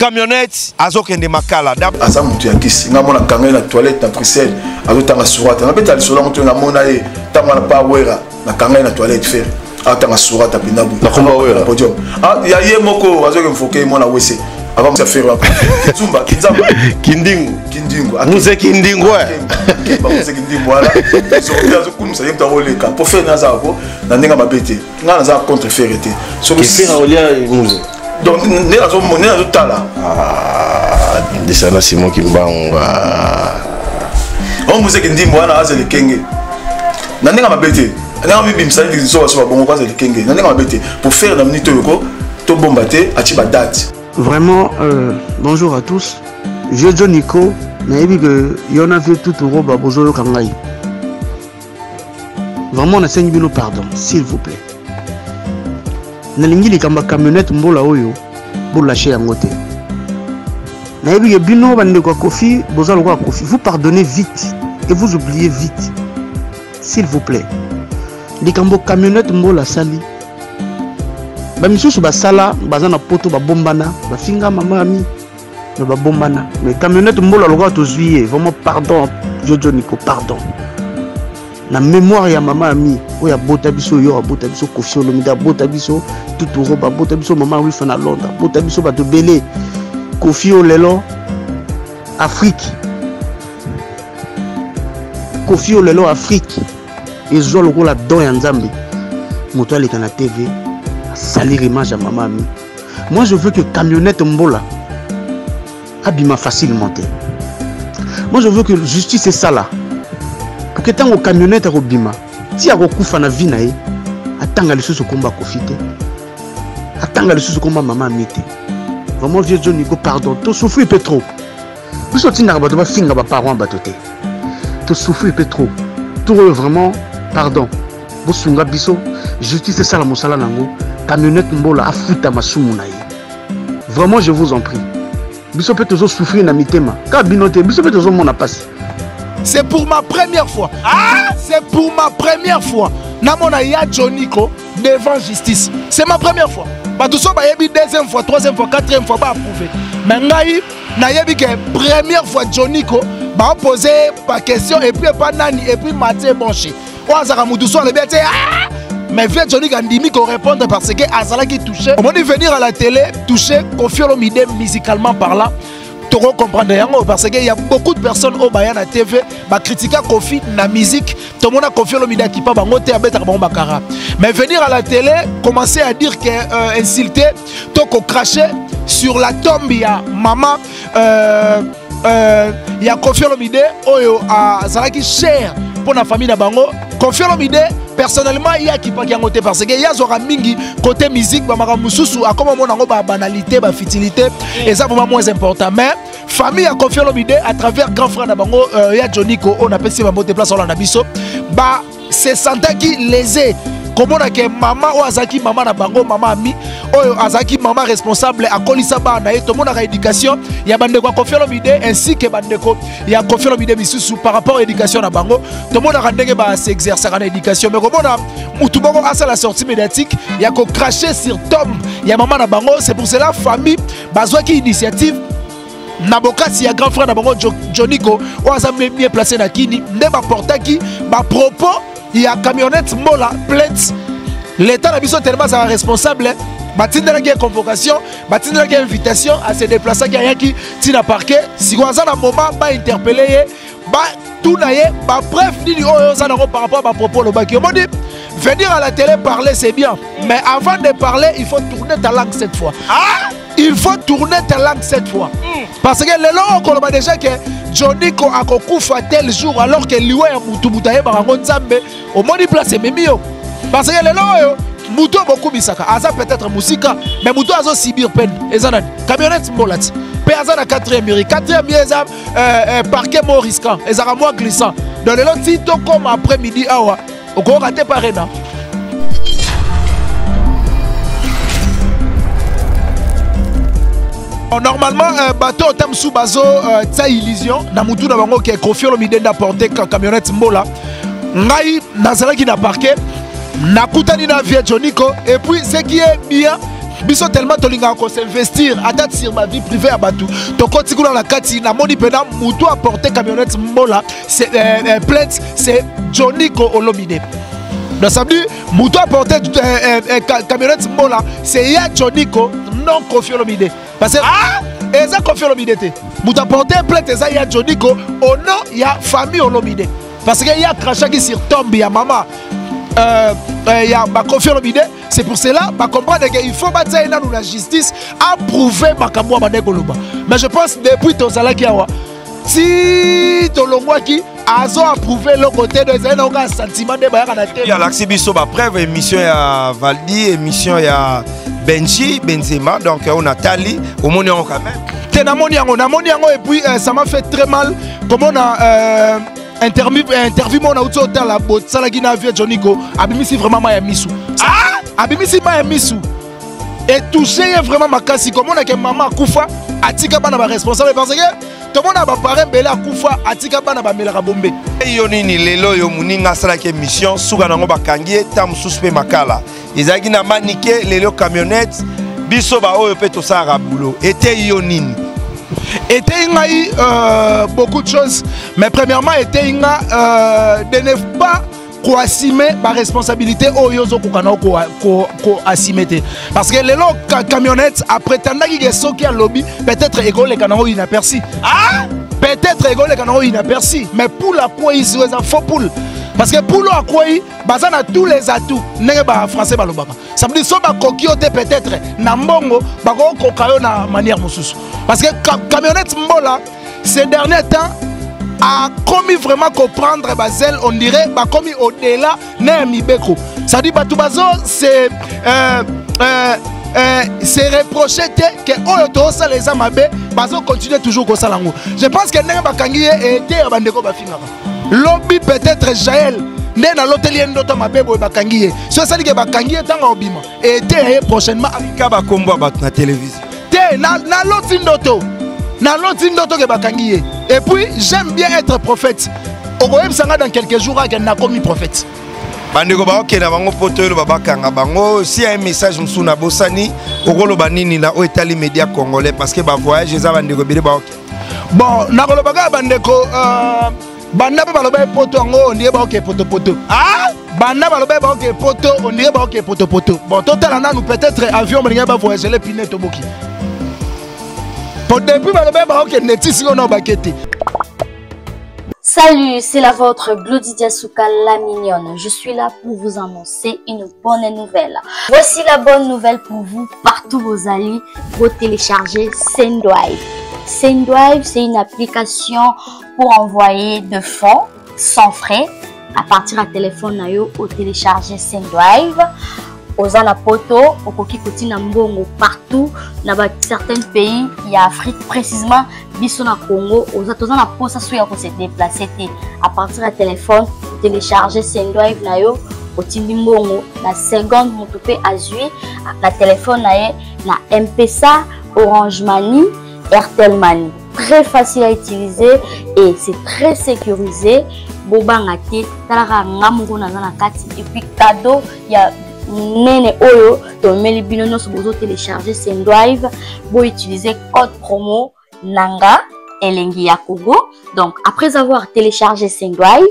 camionnette. Azokende makala. Aza moto ya kisi. Nga mona kanga ye na toilette na bruxelles azotanga surata. Nabeta lisolo yango to namona ye ntango wana pa wera nakanga ye na toilette fer atanga surata mpenza podium. Ya ye moko azoki mfoke mwana wese. Avamsa fer kizumba kinzamba kindingu. Kindingu muse kindingu muse kindingu wana azokumisa ye moto akoleka po fer naza ko na ndenge mabe te nga naza contre fer te donc nde nazotala desana simon kimbanga o museki ndimbo wana azala ekenge na ndenge mabe te ndenge mibimisa so baso babongo ko azala ekenge na ndenge mabe te pour faire na minute oyo ko tobomba te atie badate vraiment euh, bonjour à tous. Je jo nico nayebi ke yo na vie tout oroba bozoyoka ngai vraiment nasengi bino pardon s'il vous plaît nalingi likambo ya camionnette mbola oyo bolashe yango te. Nayebi ke bino bandeko ya kofi boza lokola kofi. Vous pardonnez vite et vous oubliez vite s'il vous plaît. Likambo camionnette mbola asali bamisusu basala baza na poto babombana bafinga mama ami me babombana. Mais camionnette mbola lokola tozwi ye vraiment pardon jojo niko pardon na mémoire ya mama ami oyo abota biso yo abota biso kofi olomide abota biso tutoroba abota biso mama wifa na londres abota biso bato ebele lelo afrike kofi oyo lelo afrike ezwa lokola don ya nzambe. Moto na tv asali image ya mama ami moi je veux que camionnette mbola abima facilement moi je veux que justice esala que ntango camionnette akobima ti akokufa na vi na ye atanga lisusu komba kofi te atanga lisusu komba mama ami te vraiment vieux john nico pardon. Tosouffrir mpe trop biso otindaka bato bafinga baparent bato te tosouffrir mpe trop tour oyo vraiment pardon. Bosunga biso justice esala mosala nango. Camionnette mbola afuta masumu na ye. Vraiment je vous en prie. Biso mpe tozosouffrir na mitema. Kaka bino te biso mpe tozomona mpasi c'est pour ma première fois. Ah! C'est pour ma première fois. Namona ya joniko devant justice. C'est ma première fois. Bato so bayebi deuxième fois troisième fois quatrième fois baapprouve mais ngai nayebi ke première fois joniko baopose baquestion et puis epa nani et puis matie bonche oyo azalaka motu so alobi ate ah! Mais vie jonik andimi korépondre parce que azalaki touché. Omoni venir à la télé touché kofiolo mide musicalement parlant toko comprendre parce que y a beaucoup de personnes oyo baya na tv bakritika kofi na musique. Tomona kofi olomide akipa bango te abetaka bango bakara. Mais venir à la télé commencer à dire que euh, insulter to kocracher sur la tombe ya mama euh, euh, ya kofi olomide oyo azalaki cher mpo na famille na bango. Kofi olomide personnellement ye akipaki yango te parce que ye azwaka mingi côté musique bamakambo mosusu akoma mona yango babanalité bafutilité eza vraiment moins important. Mais famille ya kofi olomide à travers grand frère na bango euh, ya joniko oyo napesi bango te place olanda biso se sentaki lésé komona ke mama oyo azalaki mama na bango mama ami oyo azalaki mama responsable akolisa bana na ye. Tomonaka éducation ya bandeko ya kofi olomide ainsi ke bandeko ya kofi olomide misusu par rapport éducation na bango. Tomonaka ndenge baseexercaka na éducation. Mais komona mutu moko asala sortie médiatique ya kocracher sur tom ya mama na bango. C'est pour cela famille bazwaki initiative. Na bokasi ya grand frère na bango joniko oyo aza mie placé na kini nde baportaki bapropos ya camionnette mbola plainte. L'état na biso tellement azala responsable batindelaki ye convocation. Batindelaki invitation ase déplaçaki ayaki ntina parquet. Sikoyo aza na moment bainterpele ye batuna ye bapreuve nini oyo oza nango par rapport à bapropos olobaki omoni venir à la télé parler c'est bien. Mais avant de parler il faut tourner ta langue cette fois. Ah? Il faut tourner ta langue cette fois. Mm. parce que lelo okoloba déjà ke joniko akokufa tel jour alors ke liwa ya mutu mutu ayebaka yango nzambe omoni place ememi yo parce que lelo oyo mutu oyo bokumisaka aza peut-être mosika mais mutu azosibir pene eza nani camionnette mbola ti mpe aza na 4e miri 4e miri eza euh, euh, parquet mo risquant ezalaka mwa glissant. Donc lelo ti tokoma après midi awa okoyoka te parena normalement euh, bato oyo ta mosusu bazo euh, tia illusion. Na mutu na bango ke kofi olomide nde aporte camionnette mbola. Ngai nazalaki na parquet nakutani na vie joniko et puis ce qui est bien biso tellement tolingaka kosinvestir ata sur ma vie privée ya bato tokoti kuna na kati namoni mpena motu aporte camionnette mbola. C'est, euh, plainte c'est joniko olomide donc ça veut dire motu aporte ca- camionnette mbola. C'est ya joniko non kofi olomide parce que ah! eza kofi olomide te. Moto aporte plainte eza ya joniko au nom ya famille olomide. Parce que ya crachaki sur tombe ya mama euh, euh, ya bakofi olomide. C'est pour cela bacomprendre ke il faut batia ye nanu na justice approuve makambo ya bande koloba mais je pense depuis tozalaki awa ti tolongwaki azo approuve eloko te do ezali nango kaka sentiment nde bayaka na te alakisi biso bapreuve émission ya valdi émission ya benji benzema donc oyo natali omoni yango quand même. Te namoni yango namoni yango et puis euh, ça m'a fait très mal. Komona euh, interview interview moko nauti otala bosalaki na vie joniko abimisi vraiment ma ya misu. Ah! abimisi ma ya misu. Etouche ye vraiment makasi komona ke mama akufa atika bana baresponsable parce que tomona bapare mbele akufa atika bana bamelaka bombe. Yo nini lelo oyo moninga asalaki émission suka nango bakangi ye ta mosusu mpe makala. Ezalaki na manike lelo camionnette biso baoyo mpe tosalaka bulo. Ete yo nini? Etei ngai euh, beaucoup de choses. Mais premièrement etei nga euh, de ne pas koasime baresponsabilité oyo ozokoka nao koasime te. Parce que lelo ka, camionnette aprétendaki ke soki alobi peut-être ekoleka nango inaperci ah? peut-être ekoleka nango inaperci mais poule akwei siko eza faux poule parce que poule oyo akwei baza na tous les atouts ndenge bafrançais balobaka ça veut dire so bakoki yo te peut-être na mbongo bakokoka yo na manière mosusu parce que camionnette mbola ces derniers temps akomi vraiment koprendre bazele on dirait bakomi au-delà na ya mibeko. Cestadire bato bazo se euh, euh, euh, se reproche te ke oyo toosala eza mabe bazocontinue toujours kosala yango je pense ke ndenge bakangi ye ete ya bandeko bafingaka lobi peut-être jael nde naloteli ye ndoto mabe boye bakangi ye so esali ke bakangi ye ntango obima. Ete ya ye prochainement. Ka bakombo ya bato na télévision. Te naloti ndoto naloti ndoto ke bakangi ye et puis j'aime bien être prophète. Okoyebisanga dans quelques jours prophète. Bandeko bango mpo toyoloba bakanga bango si ya message mosusu na bosani okoloba nini na oyo etali média congolais parce que bavoyage eza bandeko ebele baokende bon nakoloba kaka bandeko euh, banda mpe baloba epoto yango ondire baoke potopoto ah? banda baloba baoke poto ondire baoke potopoto bon totala nanu peut-être avion balingai bavoyagele pine toboki. po Salut, c'est la vôtre Glody Souka la mignonne. Je suis là pour vous annoncer une bonne nouvelle. Voici la bonne nouvelle pour vous, partout vos alliés, vous télécharger Sendrive. Sendrive, c'est une application pour envoyer de fonds sans frais à partir du téléphone nayo au télécharger Sendrive. Oza na poto okoki kotina mbongo partout na ba certains pays ya afrique précisement biso na congo. Oza toza na mposa so ya kose déplace te. À partir ya telefone télécharge sendrive na yo otindi mbongo na seconde moto mpe azwi. Na telefone na ye na mpesa orange mani airtel mani très facile à utiliser et c'est très sécurisé. Bobanga te talaka nga moko naza na kati. Et puis cadeau ya nene oyo. Tomeli bino nyonso bozotélécharge sendrive boutilize code promo nanga elengi ya congo. Donc après avoir téléchargé sendrive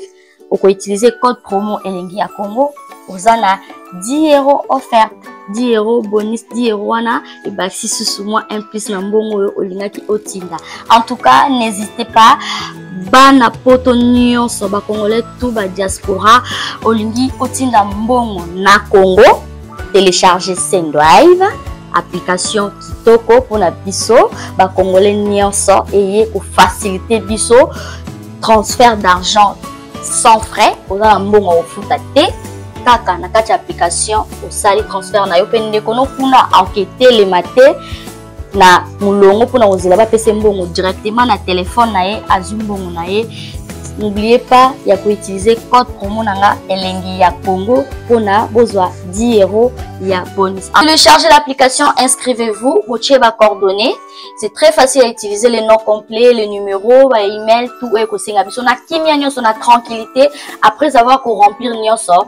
okoutilize code promo elengi ya congo. Oza na 10 euro offerte 10 euro bonus 10 euro wana. Ebakisi susu mwa un plus na mbongo oyo olingaki otinda. En tout cas n'hésitez pas bana poto nyonso bacongolais tout badiaspora olingi otinda mbongo na congo télécharge sendrive application kitoko mpona biso bacongolais nyonso eye kofacilite biso transfert d'argent sans frais oza na mbongo kofuta te kaka na kati ya application osali transfert na yo mpe ndeko no kuna anketelema te na molongo mpona kozela bapesa mbongo directement na telefone na ye azwi mbongo na ye. N'oubliez pas ya koutilize code promo na nga elengi ya congo mpona bozwa 10 euro ya bonus. Téléchargez l'application inscrivez-vous botie bacoordonnées c'est très facile à utiliser les noms complets les numéros baemail tout oyo ekosenga biso. Na kimia nyonso na tranquillité après avoir koremplir nyonso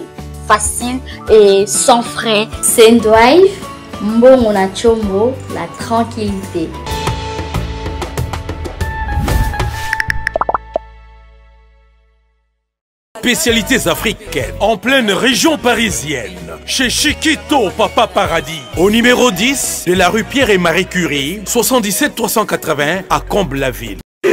facile et sans frais sendwive mbongo na chombo la tranquillité Spécialités africaines en pleine région parisienne. Chez Chiquito Papa Paradis. Au numéro 10 de la rue Pierre et Marie Curie, 77 380 à Comble-la-Ville.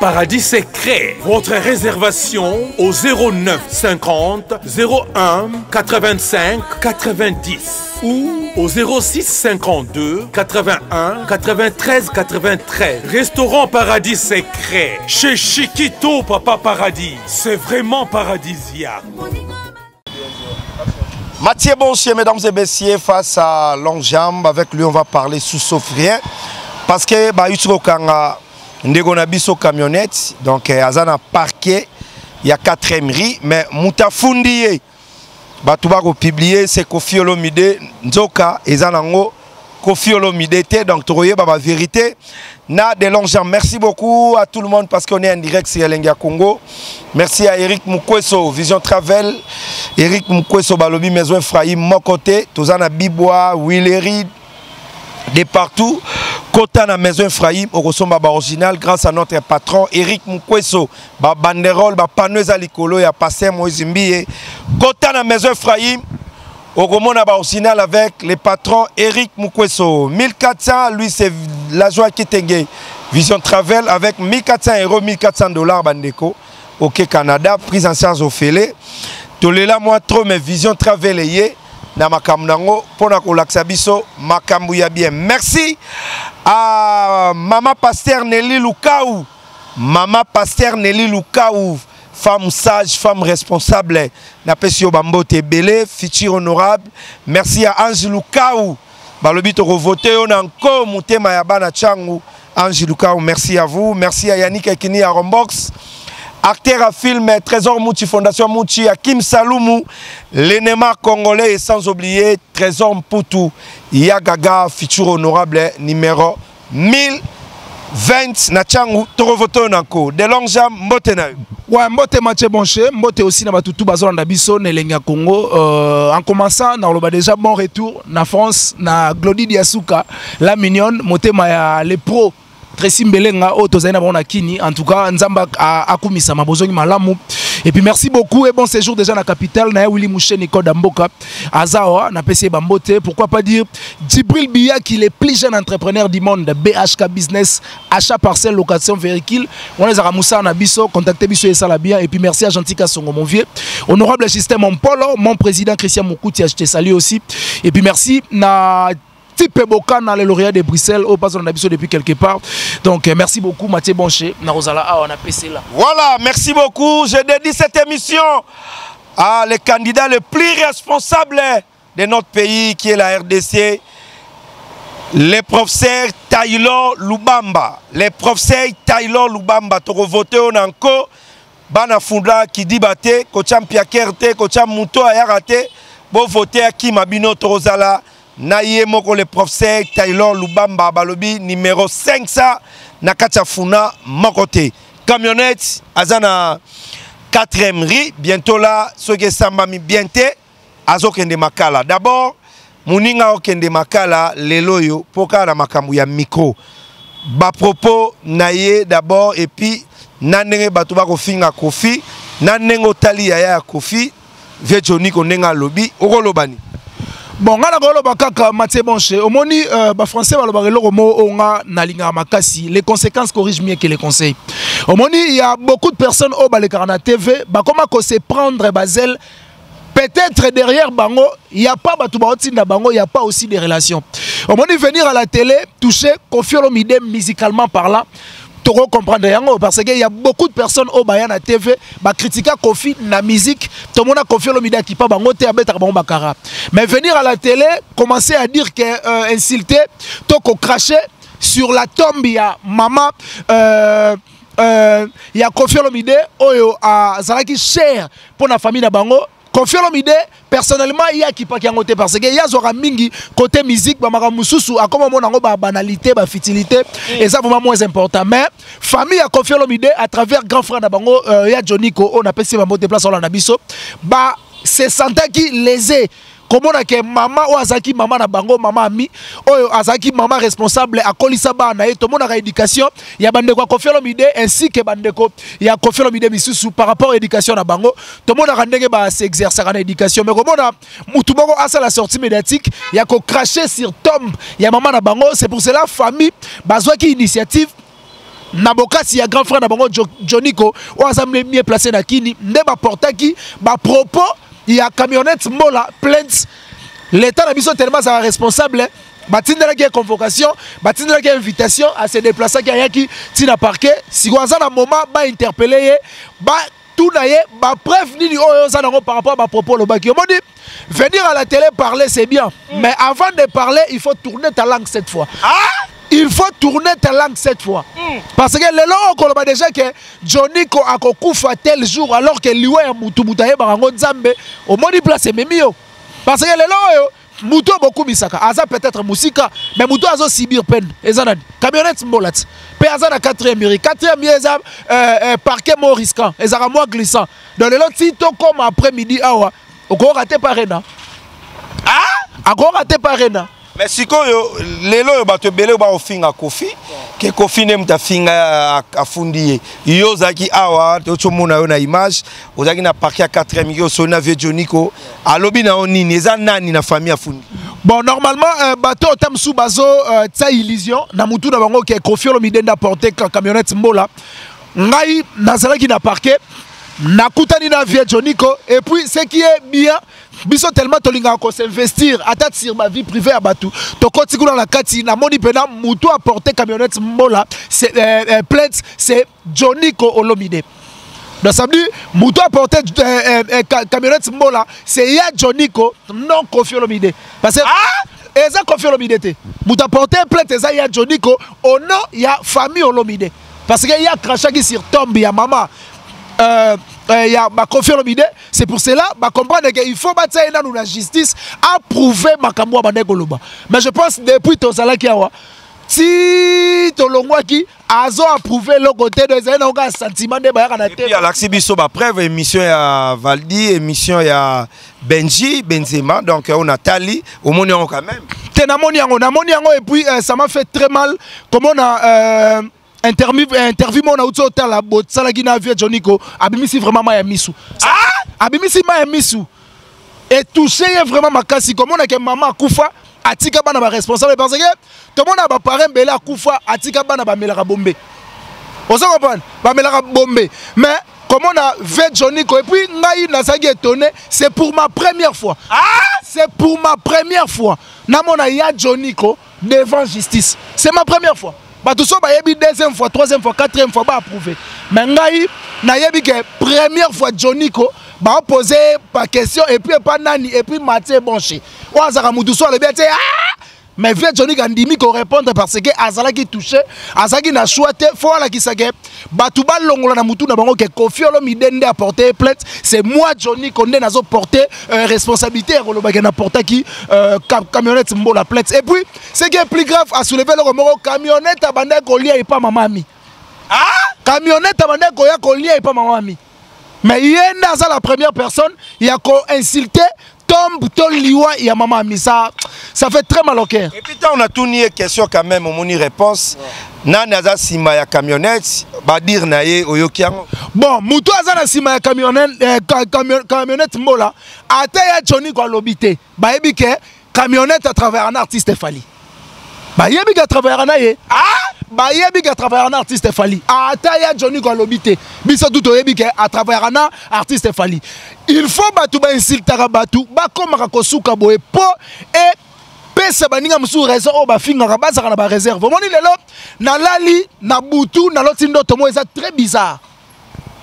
paradis secret. Votre réservation au 09 50 01 85 90 ou au 06 52 81 93 93. Restaurant Paradis Secret chez Chiquito Papa Paradis. C'est vraiment paradisiaque. Mathieu Bonchier, mesdames et messieurs, face à Longjambe, avec lui on va parler sous sauf rien. Parce que bah, Kanga, ndeko na biso camionnette, donc aza na parquet, il y a quatrième riz, mais mutafundi ye, bato bakopublie c'est Kofi Olomide, nzoka eza nango Kofi Olomide te, donc tokoyeba ba vérité. Na de Longjambe, merci beaucoup à tout le monde parce qu'on est en direct sur Elenga Congo. Merci à Eric Mukweso, Vision Travel. Eric Mukweso Balobi Maison Ephraim, mon côté. Tozana Bibois, Willery, de partout. Kota na Maison Ephraim, Okosomba ba original grâce à notre patron Eric Mukweso. Ba banderole, ba paneuse à l'icolo, ya passé Moïse Mbie. Kota na Maison Ephraim, Okomona ba original avec le patron Eric Mukweso. 1400, lui c'est la joie qui tengue. Vision Travel avec 1400 euros, 1400 dollars bandeko. Ok Canada, prise en charge au félé. Tolela moi trop mais Vision Travel est na makambo nango mpona kolakisa biso ya bien. Merci à mama paster Nelly Lukau mama paster Nelly Lukau femme sage femme responsable. Napesi yo bambote ebele futur honorable. Merci à Ange Lukau balobi tokovote yo na nko motema ya bana ntiangu Ange Lukau merci à vous. Merci à Yannick Ekini à Rombox acteur à film Trésor Mouti, Fondation Mouti, Hakim Saloumou, l'énéma congolais et sans oublier Trésor Mputu, Yagaga, futur honorable numéro 1020 na Tchangu, Torovoto Nanko, de longues jambes, mbote na yo. Ouais, mbote Mathieu Bonché, mbote aussi na batutu biso na elengi ya Congo. Euh, en commençant, na loba déjà bon retour na France, na Glody Diasuka, la mignonne, motema ya les pros. Tracy Mbelenga oyo tozali na bango na kini. En tout cas nzambe akumisama bozongi malamu. Et puis merci beaucoup. Et bon séjour déjà na capitale na ye Nicole Damboka. Azawa na pesi bambote. Pourquoi pas dire Djibril Biya qui est le plus jeune entrepreneur du monde BHK business achat parcelle location véhicule. On les a ramusa na biso contacter biso et ça la bien et puis merci à Gentil Songo mon vieux. Honorable système mon polo mon président Christian Moukouti je te salue aussi. Et puis merci na type Bokana, le lauréat de Bruxelles, au passé on a depuis quelque part. Donc euh, merci beaucoup Mathieu Bonché, ah, on a là. Voilà, merci beaucoup. Je dédie cette émission à les candidats les plus responsables de notre pays qui est la RDC. Le professeur Taylor Lubamba. Le professeur Taylor Lubamba. Tu voté en encore. Bana Funda qui dit bate, kocham Piakerte, kocham Muto Ayarate. Bon voter qui Mabino Torozala. Na ye moko le professeur taylor lubamba balobi numéro 500 na kati ya funa moko te camionnette aza na 4e ri bientôt la soki esambami bien te azokende makala. D'abord moninga okende makala lelo oyo mpo kaka na makambo ya micro. Bapropos na ye d'abord epuis na ndenge bato bakofinga kofi na ndenge otali yaya ya kofi vie joniko ndenge alobi okoloba nini bon nga na koloba kaka matie bonche. Omoni euh, bafrançais balobaka eloko mo oyo nga les conséquences corrigent mieux que les conseils. Omoni il y a beaucoup de personnes oyo balekaka na tv bakoma kose prendre bazele peut-être derrière bango il y a pas bato baotinda bango il y a pas aussi des relations. Omoni venir à la télé toucher Koffi Olomide musicalement parlant toko comprendre yango parce que y a beaucoup de personnes au baya na TV ba critiquer Kofi na musique tout le monde a Kofi Olomide qui pas bango te abeta bango bakara mais venir à la télé commencer à dire que euh, insulter toko cracher sur la tombe ya maman euh, euh, ya Kofi Olomide oyo azalaki cher pour la famille na bango Kofi Olomide personnellement il y a qui pas qui ngote parce que il y a zora mingi côté musique ba maka mususu akoma mona ngo ba banalité ba futilité et ça vraiment moins important. Mais famille ya Kofi Olomide à travers grand frère na bango il y a Johnny ko on appelle ça ba déplace na biso ba se sentaki lésé komona ke mama oyo azalaki mama na bango mama ami oyo azalaki mama responsable akolisa bana na ye. Tomonaka éducation ya bandeko ya kofi olomide ainsi ke bandeko ya kofi olomide misusu par rapport éducation na bango. Tomonaka ndenge baseexerçaka na éducation. Mais komona mutu moko asala sortie médiatique ya kocrache sur tombe ya mama na bango. C'est pour cela famille bazwaki initiative. Na bokasi ya grand frère na bango joniko oyo aza mieux placé na kini. Nde baportaki bapropos il y a camionnette mola plainte. L'état na biso tellement azala responsable batindelaki ye convocation batindelaki ye invitation ase déplaçaki ayaki ntina parquet sikoyo aza na moment bainterpele ye batuna ye bapreuve nini oyo oza par rapport à bapropos olobaki omoni venir à la télé parler c'est bien. Mais avant de parler il faut tourner ta langue cette fois. Ah? Il faut tourner ta langue cette fois. Mm. parce que lelo okoloba déjà que joniko akokufa tel jour alors que liwa ya mutu ayebaka yango nzambe omoni place ememi yo. Parce que lelo oyo mutu oyo bokumisaka aza peut-être mosika mais mutu azosibir pene eza nani camionnette mbola ti mpe aza na quatrième iri quatrième ye eza euh, euh, parquet mo risquant ezalaka mwa glissant. Donc lelo ti tokoma après midi awa okoyoka te parena ah? akoyoka te parena mais sikoyo lelo oyo bato ebele bakofinga kofi ke kofi nde moto afinga afundi ye. Yo ozalaki awa tocomona yo na image ozalaki na parke ya 4 osoli na vie joniko alobi na yo nini? Eza nani na famille afundi bon normalement euh, bato ota mosusu bazo euh, illusion na mutu na bango ke kofi olomide nde aporte camionnette mbola. Ngai nazalaki na parke nakutani na vie joniko et puis ce qui est bien biso tellement tolingaka kosinvestir ata sur bavie privé ya bato tokoti kuna na kati namoni mpena mutu aporte camionnette mbola euh, euh, plainte c'est joniko olomide. Donc ça veut dire mutu aporte euh, euh, camionnette mbola c'est ya joniko non kofi olomide. Parce que ah! eza kofi olomide te. Mutu aporte plainte eza ya joniko au nom ya famille olomide. Parce que ya crachaki sur tombe ya mama euh, euh, ya bakofi olomide c'est pour cela bacomprendre ke il faut batia ye nanu na justice approuve makambo ya bande koloba mais je pense depuis tozalaki awa ti tolongwaki azo approuve eloko te do ezali nango kaka sentiment nde bayaka na te alakisi biso bapreuve émission ya valdi émission ya benji benzema donc oyo natali omoni yango quand même. Te namoni yango namoni yango et puis euh, ça m'a fait très mal. Komona euh, interview interview mo nauti otala bosalaki na vie joniko abimisi vraiment ma ya misu abimisi ma ya misu etouche ye vraiment makasi komona ke mama akufa atika bana baresponsable parce que tomona baparent mbele akufa atika bana bamelaka bombe ozo comprendre bamelaka bombe mais komona ve joniko et puis ngai nazalaki étonné c'est pour ma première fois. Ah! c'est pour ma première fois. Namona ya joniko devant justice. C'est ma première fois bato so bayebi deuxième fois troisième fois quatrième fois baapprouve mais ngai nayebi ke première fois joniko baopose baquestion et puis epa nani et puis matie bonche oyo azalaka mutu so alobi ah mais vie johnny andimi korépondre parce que azalaki touché azalaki na choix te fo alakisa ke bato balongola na mutu na bango ke kofi olomide nde aporte plainte. C'est moi johnny ko nde nazoporte euh, responsabilité ya kolobaki naportaki euh, camionnette mbola plainte. Et puis ce qui est plus grave asoulevé eloko moko camionnette abandaki kolia epa mamami ah? camionnette abandaki koya kolia epa mamami mais ye nde aza la première personne ya koinsulte tombe to liwa ya mama ami ça ça fait très mal au cœur. Et puis on a tout nié question quand même omoni réponse. Nani aza nsima ya camionnette badire na ye oyoki yango. Bon moto aza na nsima ya camionnette, eh, camionnette mbola ata ya joniko alobi te bayebi ke camionnette à travers un artiste efali bayebi à travers na ye ah? Bayebi ke à travers na artiste efali ata ya joniko alobi te biso tu toyebi ke na artiste efali il faut bato bainsultaka bato bakomaka kosuka boye mpo epesa baninga mosusu raison oyo bafingaka bazaka na bareserve omoni lelo nalali na butu naloti ndoto moko eza très bizarre.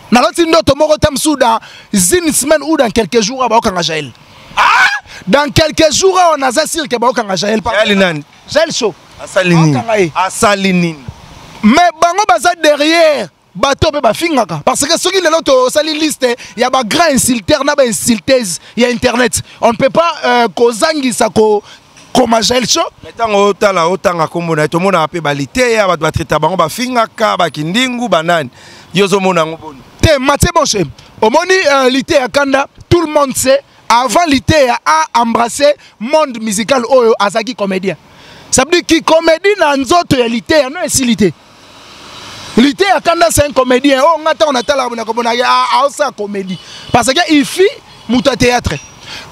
Naloti ndoto moko ta mosusu dans une semaine ou dans quelques jours baokanga jael ah! dans quelques jours oyo naza sire ke baokanga jael jael nani? Jael show asali nini? Asali nini? Mais bango baza derrière bato mpe bafingaka. Parce que soki lelo tosali liste ya bagrand insulteur na bainsulteuse ya internet on ne peut pas euh, kozangisa ko koma jael show ntango otala otanga nkombo na ye tomonaka mpe baliteya bato batraita bango bafingaka bakindingu banani yo ozomona yango boni. Te matie bonche omoni euh, liteya kanda tout le monde sait avant liteya a embrassé monde musical oyo azalaki comédien ça veut dire ki comédie na nzoto ya liteya no esili te liteya kanda c'est un comédien. Oyo nga ntango natalaka na komona aosala comédie. Parce que ifi moto théâtre.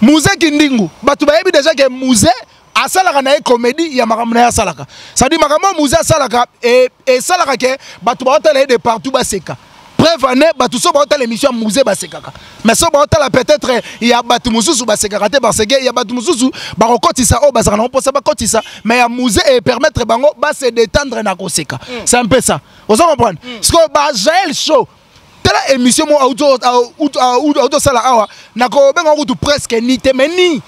Muze kindingu. Bato bayebi déjà ke muze asalaka comédie ya makambo na ye asalaka asalaka esalaka ke ye de partout baseka preuve ane bato so baotala émission ya muze basekaka mais so baotala peut-être ya bato mosusu basekaka te parce que ya bato mosusu bakokotisa oyo bazalaka nango mposa bakotisa mais ya muze epermettre bango base détendre na koseka c'est un peu ça. Oza comprendre sikoyo bajael show tala émission mo autosala awa nakobenga kutu presque ni te mais ni.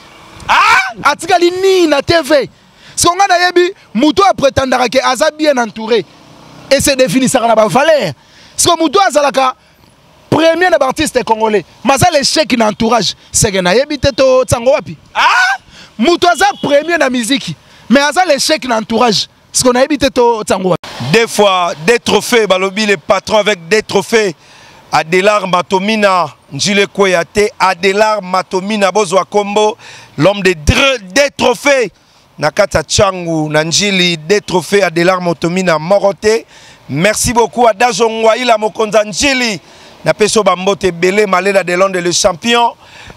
Ah! Atikali ni na tv siko ngai nayebi moto aprétendaka ke aza bien entouré. Et se définisaka na bavaleur siko moto azalaka premier na baartiste congolais. Maza l'échec na entourage seke nayebi te tosango wapi. Ah! Moto aza premier na miziki mais aza l'échec na entourage siko nayebi te tosango wapi. Deux fois des trophées balobi le patron avec des trophées. Adelar matomina njile kweyate adelar matomina bozwa kombo l'homme de des trophées. Na kati ya tiangu na njili des trophées adelar matomina moko te merci beaucoup adazo ngwaila mokonzi ya njili napesi oyo bambote ebele malela de londe le champion.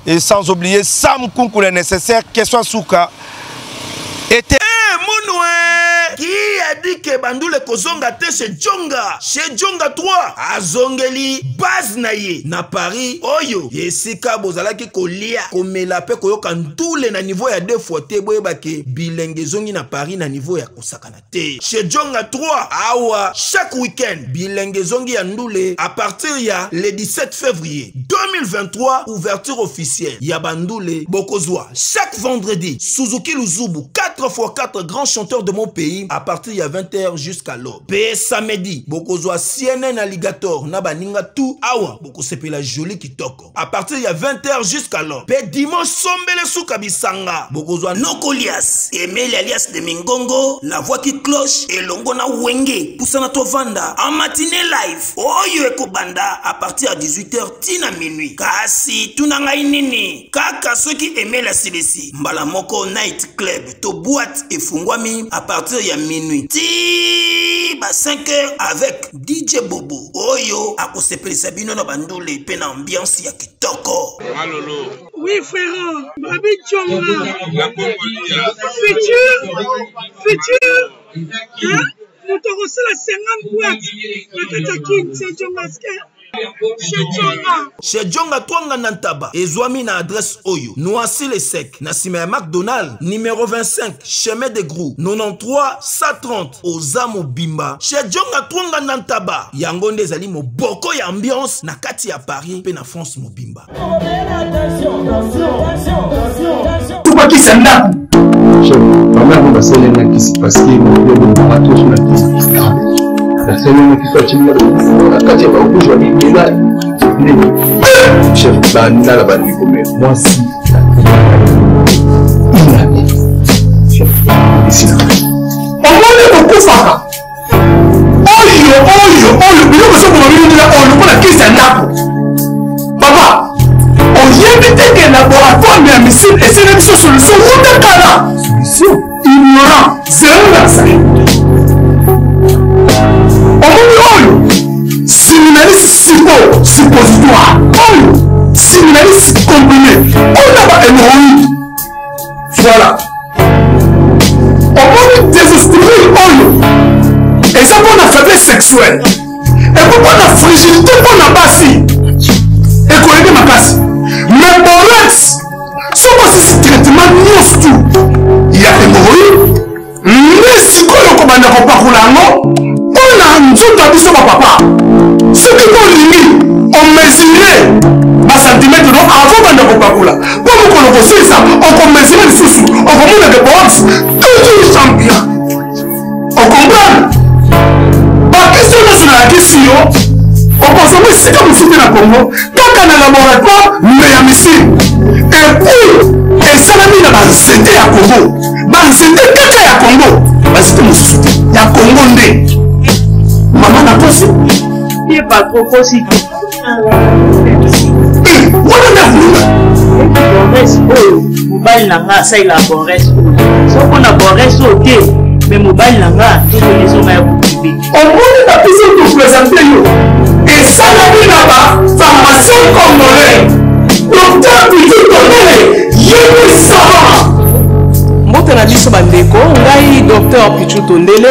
Et sans oublier sam kunku le nécessaire question suka ete hey, munwe ki adi ke bandule kozonga te chez jonga chez jonga 3 azongeli base na ye. Na paris oyo esika bozalaki kolia komela mpe koyoka ntule na niveau ya deux fois te boyebake. Bilenge ezongi na paris na niveau ya kosakana te. Chez jonga 3 awa chaque week-end bilenge ezongi ya ndule à partir ya le 17 février 2023 ouverture officielle. Ya bandule bokozwa chaque vendredi suzuki luzubu 4 fois 4 grands chanteurs de mon pays à partir ya 20h jusqu'à l'aube. Mpe samedi bokozwa cnn alligator na baninga tu awa. Bokosepela joli kitoko à partir ya 20h jusqu'à l'aube. Mpe dimanche sombele suka bisanga. Bokozwa nokolias. Emeli alias de mingongo qui cloche elongo na wenge. Pusana tovanda. En matinée live. Oyo ekobanda à partir ya 18h tina minuit. Kasi tuna ngai nini? Kaka soki emeli asilisi mbala moko night club. To boîte efungwami. À partir ya minuit. Ti ba 5 heures avec dj bobo. Oyo akosepelisa bino na bandule mpe na ambiance ya kitoko Malolo. Oui, frère, Babi Tchonga. Futur, futur, moto akosala 50 boîte na kati ya kin sejongaske chez jonga twanga na ntaba ezwami na adresse oyo. Noisi le sec. Na nsima ya macdonald numero 25 chemin de grou 93 130 oza mobimba chez jonga twanga na ntaba yango nde ezali moboko ya ambiance na kati ya paris mpe na france mobimba. Tubakisa ndako basalengakisi parceke nasalemi biso aciminakati ya barouge balimela chef bandala bandikome mwasi omoni kokufaka oyo oyo oyo biloko sokomamilila oyo mpona kisi ya ndako papa oyebi teke laboratoire ya misile esene biso solution utakala solution sipo suppositoire. Oyo séminaliste comprimé. Oyo na bahémoroïde voilà. Omoni désestimule oyo eza mpona faiblesse sexuelle. Eko mpona frigidité mpona basi ekoyebi makasi mais borex soki osisi traitement nyonso tu ya hémoroïde nde sikoyo kobanda kopakola yango mpona nzoto ya biso bapapa kosilisa okomesure lisusu okomonake box toujours champion okomprendre bakestio nyonso nayakisi yo okozonga esika mosusu te na congo kaka na laboratoire me ya misine epuis esalami na banzete ya congo banzete kaka ya congo banzete mosusu te ya congo nde. Mama na posi wana nde akulunga bores oyo mobali na nga asalela bores oyo. Soko na bores oyo te me mobali na nga tokoni ezonga ya kokibe omoni bapesi topresente yo. Esalami na bapharmacien congolais. Docteur pitu tonele yebisama mbote na biso bandeko ngai docteur pichu tondele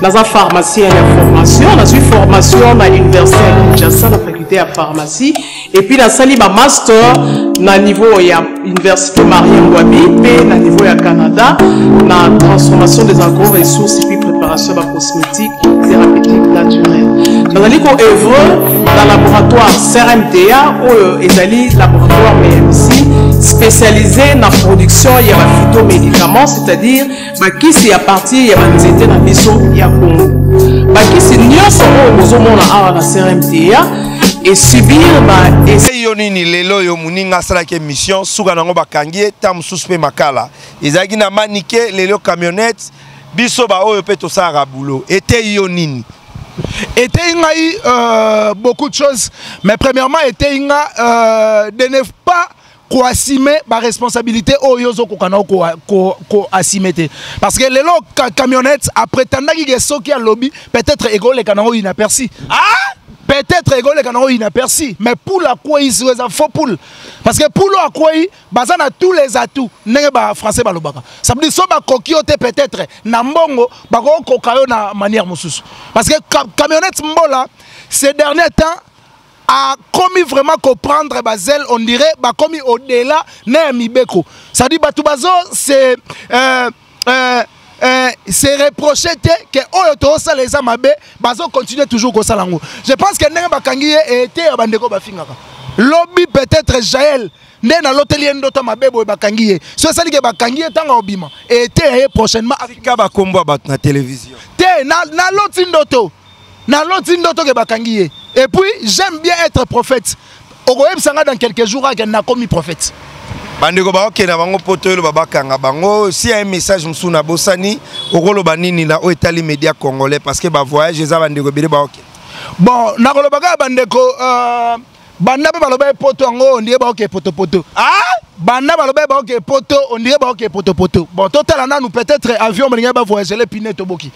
naza pharmacien ya formation nazwi formation na université ya kinshasa na faculté ya pharmacie epuis nasali bamaster na niveau ya université marie ngwabi mpe na niveau ya canada na transformation des agro-ressources epuis préparation ya bacosmétique thérapeutique naturelle nazali koevre na laboratoire crmta oyo ezali laboratoire mmc spécialisé na production ya baphytomédicament c'est-à-dire bakisi ya partir ya banzete na biso ya congo bakisi nyonso oyo bozomona awa na crmta esubir yo nini lelo oyo moninga asalaki émission suka nango bakangi ye ta mosusu mpe makala. Ezalaki na manike lelo camionnette biso baoyo mpe tosalaka bulo. Etei yo nini? Etei ngai euh, beaucoup de choses. Mais premièrement etei nga euh, de ne pas baresponsabilité oyo te. Parce que lelo camionnette aprétendaki ke soki alobi peut-être ekoleka nango inaperci ah? Peut-être ekoleka nango inaperci mais poule akwei eza faux poule parce que poule oyo akwei baza na tous les atouts ndenge bafrançais balobaka ça veut dire so bakoki yo peut-être na mbongo bakokoka yo na manière mosusu parce que camionnette mbola ces derniers temps a commis vraiment comprendre bazel on dirait bakomi au-delà na ya mibeko? C'est-à-dire bato bazo c'est euh, euh, se reproche te ke oyo toosala eza mabe bazocontinue toujours kosala yango. Je pense ke ndenge bakangi ye ete ya bandeko bafingaka. Lobi peut-être jael nde naloteli ye ndoto mabe boye bakangi ye. So esali ke bakangi ye ntango obima ete ya ye prochainement afika bakombo ya bato na télévision. Te naloti ndoto naloti ndoto ke bakangi ye. Et puis j'aime bien être prophète. Okoyebisanga dans quelques jours ake nakomi prophète bandeko bakokenda bango mpo toyoloba bakanga. Bango si ya message mosusu na bosani okoloba nini na oyo etali média congolais? Parce que bavoyage eza bandeko ebele bakokenda bon nakoloba kaka bandeko euh, banda mpe baloba epoto yango ondire baoke potopoto ah? banda baloba baoke epoto ondire baoke potopoto bon totala nanu peut-être avion balingai bavoyagele pine toboki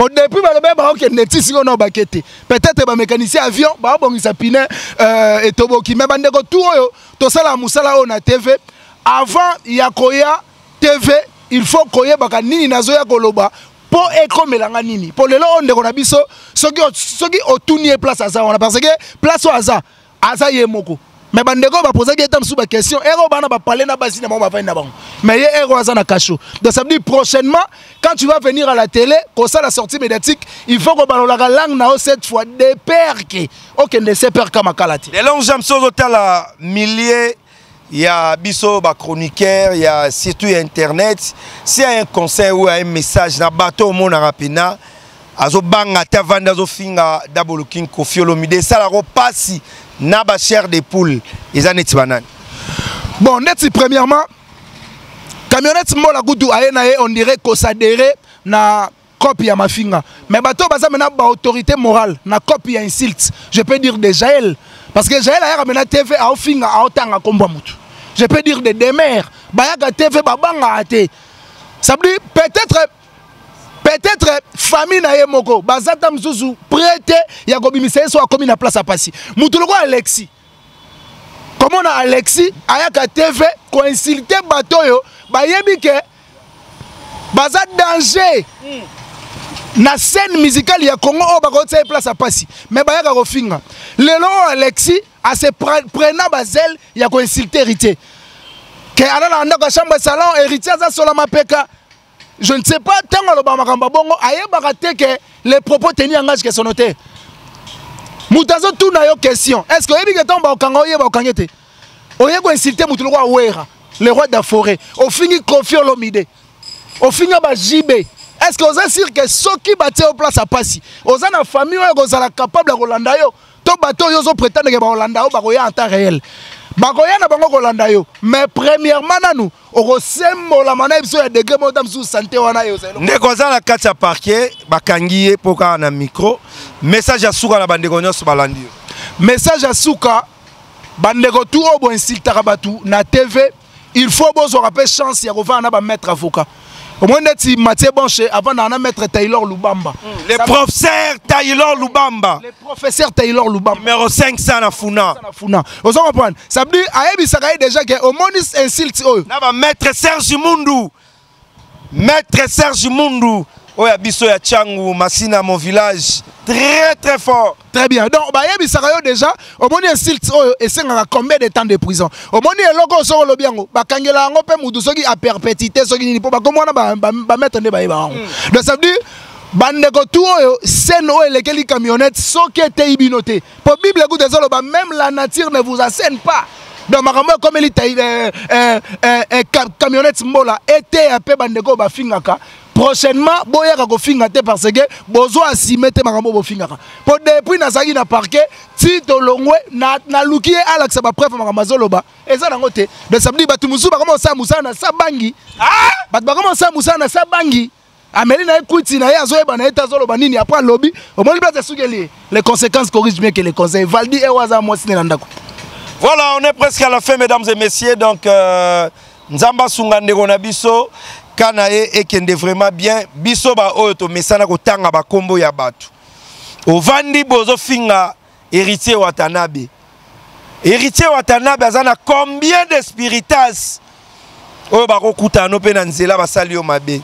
po depuis balobi baokende ti sikoyo na bake te peut-être bamécanicien avion baobongisa pine euh, etoboki me bandeko tu oyo tosala mosala oyo na tv avant ya koya tv il faut koyebaka nini nazoya koloba. Mpo ekomelanga nini. Mpo lelo oyo ndeko na biso soki otuni ye place aza. Wana parce que place oyo aza aza ye moko me bandeko bapozaki ete mosusu baquestion ere oyo bana bapale na basi na bango bafandi na bango mais ye ere oyo aza na cachot donc ça veut dire prochainement quand tu vas venir à la télé kosala sortie médiatique il faut kobalolaka langue na cette fois deper ke okende seper ka makala te lelo jamso ozotala millier il y a biso ba chroniqueur il y a surtout internet. S'il y a un conseil ou un message na bato omonaka mpena azobanga te avandi azofinga double king kofi olomide esalaka mpasi na bachair de poule eza neti banani bon neti premièrement camionnette mbola kutu aye na on dirait kosadere na copie ya mafinga mais bato baza mena baautorité morale na copie ya insulte. Je peux dire de jael parce que jael ayaka mena tv aofinga aotanga kombo ya motu je peux dire de demer bayaka tv babangaka te ça veut dire peut-être peut-être famille na ye moko baza ta mosusu prete ya kobimisa ye so akomi na place ya pasi motu lokola alexi komona alexi ayaka tv koinsulte bato oyo bayebi ke baza danger na scène musicale ya congo oyo bakotia ye place ya pasi me bayaka kofinga. Lelo oyo alexi ase prena bazele ya koinsulte héritier. Ke ana na ndako ya chambre salon héritier aza sola mapeka je ne sais pas ntango aloba makambo bongo ayebaka te ke les propos teni engage ke sono te moto azotuna yo question. Est ce que oyebi ke ntango baokanga oyeba okangi te oye koinsulte motu loko le roi da forêt. Ofingi kofi olomide. Ofingi bajibe est ce que oza sire ke soki batie yo place ya pasi oza na famille oyo kozala capable ya kolanda yo to bato oyo ozoprétendre ke bakolanda yo bakoya en temps réel bakoya na bango kolanda yo. Mais premièrement nanu okosembolama na biso ya degré moko ta mosusu sante wana yo ndeko aza na kati ya parquet bakangi ye mpo kaka na micro. Message ya suka na bandeko nyonso balandi yo. Message ya suka bandeko tu oyo boinsultaka bato na tv il faut bozwaka mpe chance ya kovanda na bamaître avocat omoi neti mathieu bonche avandaka na maître taylor lubamba. Le professeur taylor lubamba. Le professeur taylor lubamba. Numéro 500 na funa. Na funa. Ozo comprendre. Ça veut dire ayebisaka ye déjà ke omoni insulte oyo na bamaître serge mundu maître serge mundu oyo ya biso ya tiangu masina mon village très très fort. Très bien. Donc bayebisaka yo déjà omoni insulte oyo esengaka combien de temps de prison. Omoni eloko oyo soki olobi yango bakangela yango mpe mutu soki aperpétité soki nini mpo bakomi wana bamaître nde bayeba yango donc ça veut dire bandeko tu oyo scène oyo elekeli camionnette soki eteyi bino te mpo bible ekuta ezoloba même la nature ne vous assène pas. Donc makambo ekomeli camionnette mbola eteya mpe bandeko bafingaka prochainement boyaka kofinga te parce que bozwa asime te makambo bofingaka mpo depuis nazalaki na parquet ti tolongwe naluki ye alakisa bapreuve makambo azoloba. Eza nango te donc samedi bato mosusu bakoma kosala mosala na sa bangi bato bakoma kosala mosala na sa bangi ameli na ye kwiti na ye azoyeba na ye te azoloba nini? Apres alobi omoni place esukeli ye les conséquences corrige bien que les conseils. Valdi ewa aza mwasi ne na ndako Voilà, on est presque à la fin, mesdames et messieurs. Donc, euh, Nzamba Sungandeko na biso, kana ye ekende vraiment bien. Biso ba oyo to mesana ko tanga ba kombo ya batu. Ovandi bozo finga héritier Watanabe. Héritier Watanabe azana combien de spiritas oyo bakokutana mpe na nzela basali yo mabe.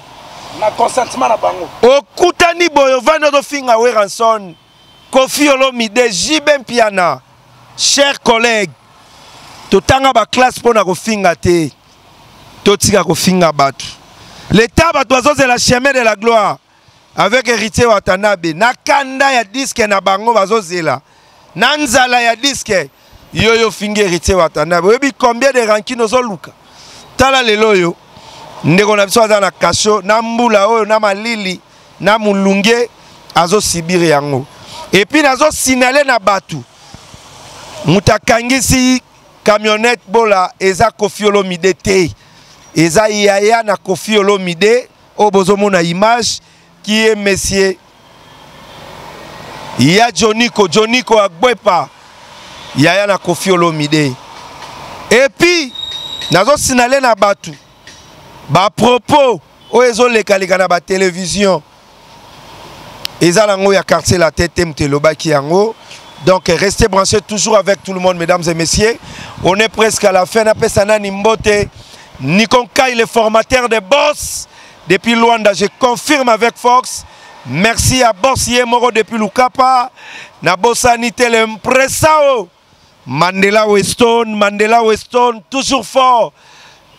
Na consentement na bango. Okutani boyo ovandi ozofinga Weranson, Kofi Olomide, Jibe Mpiana. chers collègues totanga baklasse mpo na kofinga te totika kofinga bato leta bato bazozela chemin de la gloire. Avec héritier watanabe. Na kanda ya diske na bango bazozela na nzala ya diske yo yo ofingi héritier watanabe. Oyebi combien de rankine ozoluka tala lelo oyo ndeko na biso aza na kasho na mbula oyo na malili na molunge azosibiri yango. Epuis nazosinale na bato. Moto akangisi camionnette bola eza kofi olomide te eza yaya na kofi olomide oyo bozomona image qui est monsieur ya joniko joniko agbepa yaya na kofi olomide. Epuis nazosinale na bato bapropos oyo ezolekaleka na batelevizio eza nango ya quartier la tete moto elobaki yango. Donc restez branchés toujours avec tout le monde, mesdames et messieurs. On est presque à la fin. Napesana Nimbote, Nikon Kai, le formateur de Boss depuis Luanda. Je confirme avec Fox. Merci à Boss Yemoro depuis Lukapa. Na Bossanité l'impressao. Mandela Weston, Mandela Weston, toujours fort.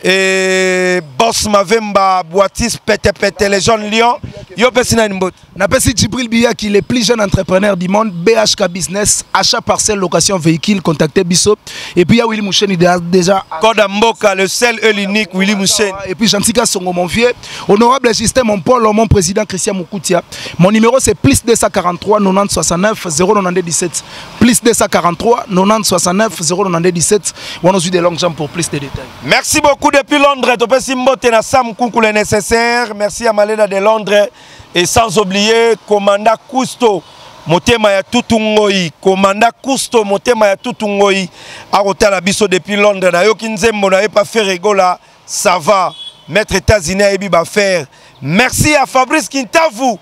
Et Boss Mavemba, Boitis, Pete Pete, les jeunes lions. yo pesi nani mbote napesi jibril biyaki le plus jeune entrepreneur du monde bhk business achat parcelle location véhicule contacte biso et puis ya willi moucheni déjà code mboka le seul et l'unique willi moucheni. Et puis jantika songo mon vieux. Honorable justin mon paul mon président christian moukutia. Mon numéro c'est plus 243 90 69 092 17 plus 243 90 69 092 17 on a des longues jambes pour plus de détails. Merci beaucoup depuis londres. Topesi mbote na sam kunkule nécessaire. Merci à maleda de londres. Et sans oublier commanda Cousteau motema ya tutu ngoi komanda kusto motema ya tutu ngoi akotala biso depuis londres. Nayoki nzembo na ye pa faire egola ça va. Maître états-unis ayebi bafaire merci à fabrice kintavu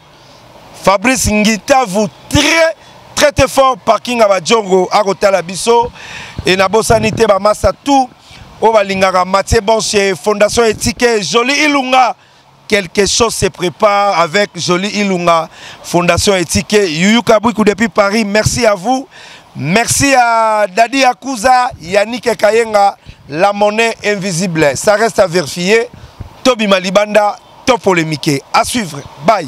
fabrice ngitavu très très très fort. Parking ya bajongo akotala biso. E nabosani te bamasa tout oyo balingaka matie bonche fondation etike joli ilunga quelque chose se prépare avec Jolie Ilunga, Fondation Éthique, Yuyu Kabouikou depuis Paris. Merci à vous. Merci à Dadi Akuza, Yannick Kayenga, la monnaie invisible. Ça reste à vérifier. Toby Malibanda, top polémique. À suivre. Bye.